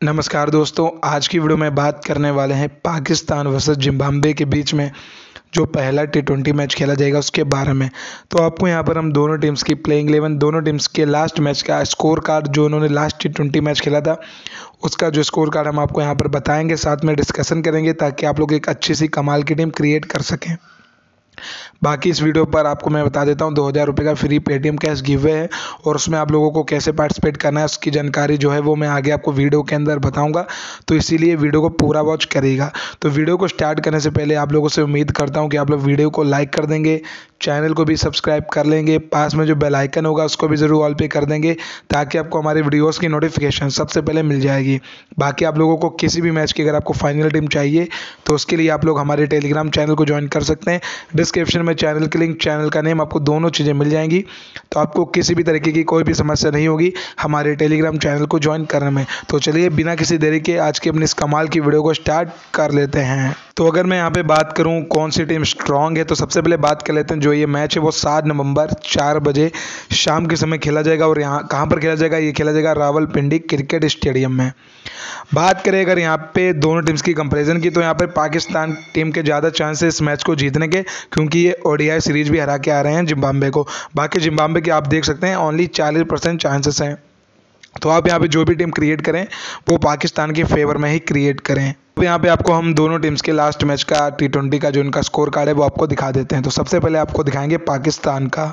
नमस्कार दोस्तों, आज की वीडियो में बात करने वाले हैं पाकिस्तान वर्सेस जिम्बाब्वे के बीच में जो पहला टी ट्वेंटी मैच खेला जाएगा उसके बारे में। तो आपको यहाँ पर हम दोनों टीम्स की प्लेइंग इलेवन दोनों टीम्स के लास्ट मैच का स्कोर कार्ड जो उन्होंने लास्ट टी ट्वेंटी मैच खेला था, उसका जो स्कोर कार्ड हम आपको यहाँ पर बताएँगे, साथ में डिस्कशन करेंगे ताकि आप लोग एक अच्छी सी कमाल की टीम क्रिएट कर सकें। बाकी इस वीडियो पर आपको मैं बता देता हूँ, दो हज़ार रुपये का फ्री पेटीएम कैश गिवे है और उसमें आप लोगों को कैसे पार्टिसिपेट करना है, उसकी जानकारी जो है वो मैं आगे आपको वीडियो के अंदर बताऊँगा। तो इसीलिए वीडियो को पूरा वॉच करेगा तो वीडियो को स्टार्ट करने से पहले आप लोगों से उम्मीद करता हूँ कि आप लोग वीडियो को लाइक कर देंगे। चैनल को भी सब्सक्राइब कर लेंगे। पास में जो बेल आइकन होगा, उसको भी ज़रूर ऑल पे कर देंगे, ताकि आपको हमारे वीडियोस की नोटिफिकेशन सबसे पहले मिल जाएगी। बाकी आप लोगों को किसी भी मैच की अगर आपको फाइनल टीम चाहिए तो उसके लिए आप लोग हमारे टेलीग्राम चैनल को ज्वाइन कर सकते हैं। डिस्क्रिप्शन में चैनल की लिंक चैनल का नेम आपको दोनों चीज़ें मिल जाएँगी। तो आपको किसी भी तरीके की कोई भी समस्या नहीं होगी हमारे टेलीग्राम चैनल को ज्वाइन करने में। तो चलिए, बिना किसी देरी के आज की अपनी इस कमाल की वीडियो को स्टार्ट कर लेते हैं। तो अगर मैं यहाँ पे बात करूँ कौन सी टीम स्ट्रांग है तो सबसे पहले बात कर लेते हैं जो ये मैच है, वो सात नवंबर चार बजे शाम के समय खेला जाएगा और यहाँ, कहाँ पर खेला जाएगा? ये खेला जाएगा रावलपिंडी क्रिकेट स्टेडियम में। बात करें अगर यहाँ पे दोनों टीम्स की कंपेरिजन की तो यहाँ पर पाकिस्तान टीम के ज़्यादा चांस है इस मैच को जीतने के, क्योंकि ये ओडीआई सीरीज़ भी हरा के आ रहे हैं जिम्बाब्वे को। बाकी जिम्बाब्वे के आप देख सकते हैं ओनली चालीस परसेंट चांसेस हैं। तो आप यहाँ पे जो भी टीम क्रिएट करें, वो पाकिस्तान के फेवर में ही क्रिएट करें। तो यहाँ पे आपको हम दोनों टीम्स के लास्ट मैच का टी ट्वेंटी का जो इनका स्कोर कार्ड है, वो आपको दिखा देते हैं। तो सबसे पहले आपको दिखाएँगे पाकिस्तान का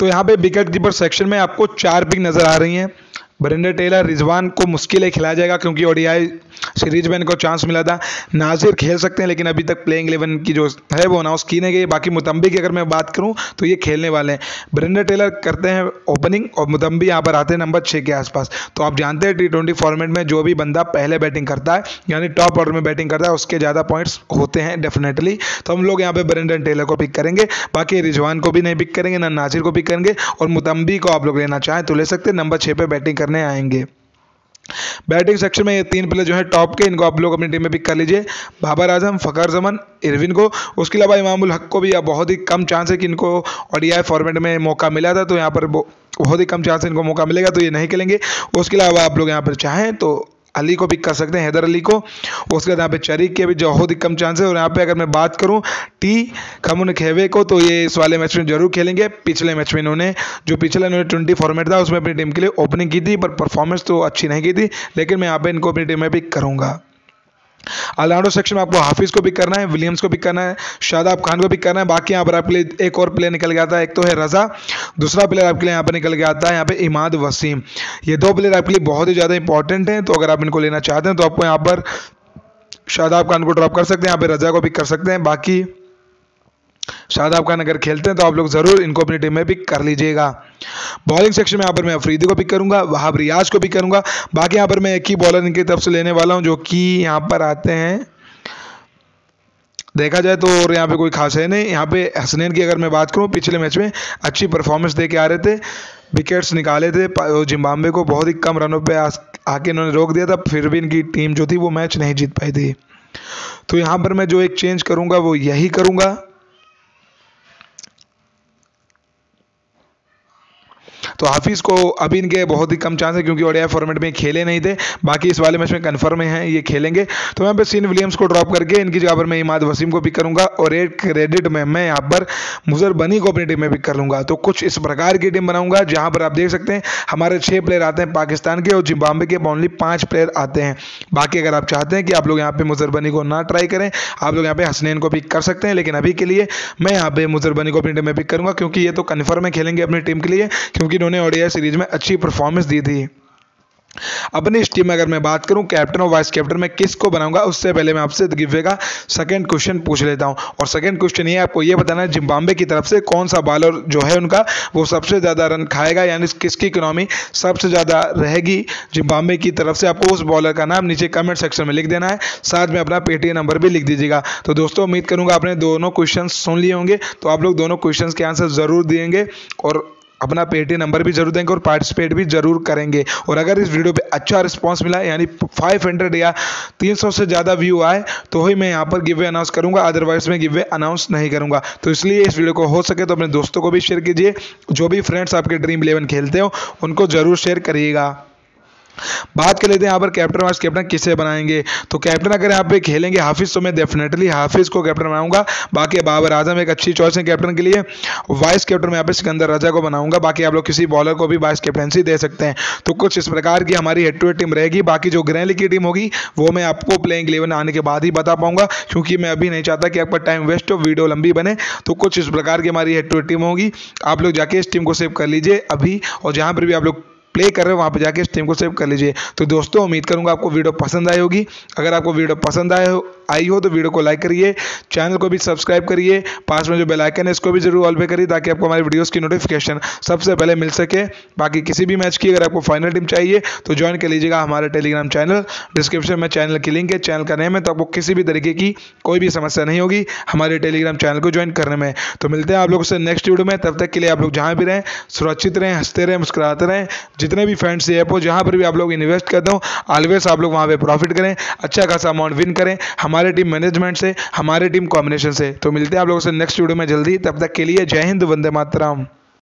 तो यहाँ पे विकेट कीपर सेक्शन में आपको चार पिक नज़र आ रही हैं। बरिंडर टेलर रिजवान को मुश्किल है खिलाया जाएगा क्योंकि ओडीआई सीरीज़ में इनको चांस मिला था। नाजिर खेल सकते हैं, लेकिन अभी तक प्लेइंग इलेवन की जो है वो अनाउंस की नहीं गई। बाकी मुतम्बी की अगर मैं बात करूँ तो ये खेलने वाले हैं। बरिंडर टेलर करते हैं ओपनिंग और मुतम्बी यहाँ पर आते हैं नंबर छः के आसपास। तो आप जानते हैं टी ट्वेंटी फॉर्मेट में जो भी बंदा पहले बैटिंग करता है, यानी टॉप ऑर्डर में बैटिंग करता है, उसके ज़्यादा पॉइंट्स होते हैं डेफिनेटली तो हम लोग यहाँ पर बरिंडर टेलर को पिक करेंगे। बाकी रिजवान को भी नहीं पिक करेंगे, ना नाजिर को पिक करेंगे। और मुतम्बी को आप लोग लेना चाहें तो ले सकते हैं। नंबर छः पर बैटिंग करने आएँगे। बैटिंग सेक्शन में ये तीन प्लेयर जो है, टॉप के, इनको आप लोग अपनी टीम में पिक कर लीजिए। बाबर आज़म फ़कर जमन, इरविन को। उसके अलावा इमामुल हक को भी बहुत ही कम चांस है कि इनको ओडीआई फॉर्मेट में मौका मिला था तो यहाँ पर बहुत ही कम चांस है इनको मौका मिलेगा तो ये नहीं खेलेंगे। उसके अलावा आप लोग यहाँ पर चाहें तो अली को पिक कर सकते हैं, हैदर अली को। उसके बाद यहाँ पे चरीक के भी बहुत ही कम चांस है और यहाँ पे अगर मैं बात करूँ टी खमुन खेवे को तो ये इस वाले मैच में ज़रूर खेलेंगे। पिछले मैच में इन्होंने, जो पिछले इन्होंने ट्वेंटी फॉर्मेट था, उसमें अपनी टीम के लिए ओपनिंग की थी, पर परफॉर्मेंस तो अच्छी नहीं की थी, लेकिन मैं यहाँ पे इनको अपनी टीम में पिक करूँगा। अलाउंडो सेक्शन में आपको हाफिज़ को पिक करना है विलियम्स को पिक करना है शादाब खान को पिक करना है। बाकी यहाँ पर आपके लिए एक और प्लेयर निकल गया था एक तो है रज़ा दूसरा प्लेयर आपके लिए यहाँ पर निकल गया था यहाँ पर इमाद वसीम ये दो प्लेयर आपके लिए बहुत ही ज़्यादा इंपॉर्टेंट हैं तो अगर आप इनको लेना चाहते हैं तो आपको यहाँ पर शादाब खान को ड्रॉप कर सकते हैं, यहाँ पर रज़ा को पिक कर सकते हैं। बाकी शादाब खान अगर खेलते हैं तो आप लोग ज़रूर इनको अपनी टीम में पिक कर लीजिएगा। बॉलिंग सेक्शन में यहाँ पर मैं अफरीदी को पिक करूँगा, वहाब रियाज को पिक करूँगा। बाकी यहाँ पर मैं एक ही बॉलर इनकी तरफ़ से लेने वाला हूँ, जो कि यहाँ पर आते हैं। देखा जाए तो और यहाँ पे कोई खास है नहीं। यहाँ पे हसनैन की अगर मैं बात करूँ, पिछले मैच में अच्छी परफॉर्मेंस दे के आ रहे थे। विकेट्स निकाले थे जिम्बाब्वे को बहुत ही कम रनों पे आके इन्होंने रोक दिया था, फिर भी इनकी टीम जो थी वो मैच नहीं जीत पाई थी। तो यहाँ पर मैं जो एक चेंज करूँगा, वो यही करूँगा। तो हाफिज़ को अभी इनके बहुत ही कम चांस है क्योंकि ओडिया फॉर्मेट में खेले नहीं थे। बाकी इस वाले मैच में कन्फर्म है ये खेलेंगे। तो यहाँ पे सीन विलियम्स को ड्रॉप करके इनकी जगह पर मैं इमाद वसीम को पिक करूँगा और एक क्रेडिट में मैं यहाँ पर मुजर बनी को अपनी टीम में पिक कर लूँगा। तो कुछ इस प्रकार की टीम बनाऊँगा, जहाँ पर आप देख सकते हैं, हमारे छः प्लेयर आते हैं पाकिस्तान के और जिम्बाब्वे के ओनली पाँच प्लेयर आते हैं। बाकी अगर आप चाहते हैं कि आप लोग यहाँ पे मुजर बनी को ना ट्राई करें, आप लोग यहाँ पे हसनैन को पिक कर सकते हैं, लेकिन अभी के लिए मैं यहाँ पे मुजर बनी को अपनी टीम में पिक करूँगा, क्योंकि ये तो कन्फर्म है खेलेंगे अपनी टीम के लिए, क्योंकि इन्होंने ओडिया सीरीज़ में अच्छी परफॉर्मेंस दी थी। अपनी इस टीम में अगर मैं बात करूँ कैप्टन और वाइस कैप्टन में किसको बनाऊँगा, उससे पहले मैं आपसे गिवे का सेकंड क्वेश्चन पूछ लेता हूँ। और सेकंड क्वेश्चन ये आपको ये बताना है जिम्बाब्वे की तरफ़ से कौन सा बॉलर जो है उनका, वो सबसे ज़्यादा रन खाएगा, यानी किसकी इकोनॉमी सबसे ज़्यादा रहेगी? जिम्बाब्वे की तरफ़ से आपको उस बॉलर का नाम नीचे कमेंट सेक्शन में लिख देना है। साथ में अपना पेटीएम नंबर भी लिख दीजिएगा। तो दोस्तों, उम्मीद करूँगा आपने दोनों क्वेश्चन सुन लिए होंगे। तो आप लोग दोनों क्वेश्चन के आंसर ज़रूर देंगे और अपना पेटी नंबर भी ज़रूर देंगे और पार्टिसिपेट भी ज़रूर करेंगे। और अगर इस वीडियो पे अच्छा रिस्पांस मिला, यानी 500 या 300 से ज़्यादा व्यू आए तो ही मैं यहाँ पर गिवे अनाउंस करूँगा अदरवाइज़ मैं गिवे अनाउंस नहीं करूँगा। तो इसलिए इस वीडियो को हो सके तो अपने दोस्तों को भी शेयर कीजिए, जो भी फ्रेंड्स आपके ड्रीम इलेवन खेलते हो, उनको ज़रूर शेयर करिएगा। बात कर लेते हैं यहाँ पर कैप्टन वाइस कैप्टन किसे बनाएँगे। तो कैप्टन अगर यहाँ पे खेलेंगे हाफिज़ तो मैं डेफिनेटली हाफिज़ को कैप्टन बनाऊँगा। बाकी बाबर आज़म एक अच्छी चॉइस है कैप्टन के लिए। वाइस कैप्टन मैं यहाँ पे सिकंदर रजा को बनाऊँगा। बाकी आप लोग किसी बॉलर को भी वाइस कैप्टनसी दे सकते हैं। तो कुछ इस प्रकार की हमारी हेड टू हेड टीम रहेगी। बाकी जो ग्रैंड की टीम होगी, वो मैं आपको प्लेइंग इलेवन आने के बाद ही बता पाऊँगा। क्योंकि मैं अभी नहीं चाहता कि आपका टाइम वेस्ट हो वीडियो लंबी बने। तो कुछ इस प्रकार की हमारी हेड टू हेड टीम होगी। आप लोग जाके इस टीम को सेव कर लीजिए अभी। और जहाँ पर भी आप लोग प्ले कर रहे हो, वहाँ पर जाके इस टीम को सेव कर लीजिए। तो दोस्तों, उम्मीद करूँगा आपको वीडियो पसंद आई होगी। अगर आपको वीडियो पसंद आए हो, आई हो तो वीडियो को लाइक करिए चैनल को भी सब्सक्राइब करिए, पास में जो बेल आइकन है, इसको भी ज़रूर ऑल पे करिए, ताकि आपको हमारी वीडियोस की नोटिफिकेशन सबसे पहले मिल सके। बाकी किसी भी मैच की अगर आपको फाइनल टीम चाहिए तो ज्वाइन कर लीजिएगा हमारे टेलीग्राम चैनल डिस्क्रिप्शन में चैनल की लिंक है चैनल का नेम है तो आपको किसी भी तरीके की कोई भी समस्या नहीं होगी हमारे टेलीग्राम चैनल को ज्वाइन करने में। तो मिलते हैं आप लोगों से नेक्स्ट वीडियो में, तब तक के लिए आप लोग जहाँ भी रहें, सुरक्षित रहें, हँसते रहें, मुस्कुराते रहें। जितने भी फंड्स ये ऐप हो, जहाँ पर भी आप लोग इन्वेस्ट करते हो ऑलवेज आप लोग वहाँ पर प्रॉफिट करें अच्छा खासा अमाउंट विन करें, हमारे टीम मैनेजमेंट से, हमारे टीम कॉम्बिनेशन से। तो मिलते हैं आप लोगों से नेक्स्ट वीडियो में जल्दी, तब तक के लिए जय हिंद, वंदे मातराम।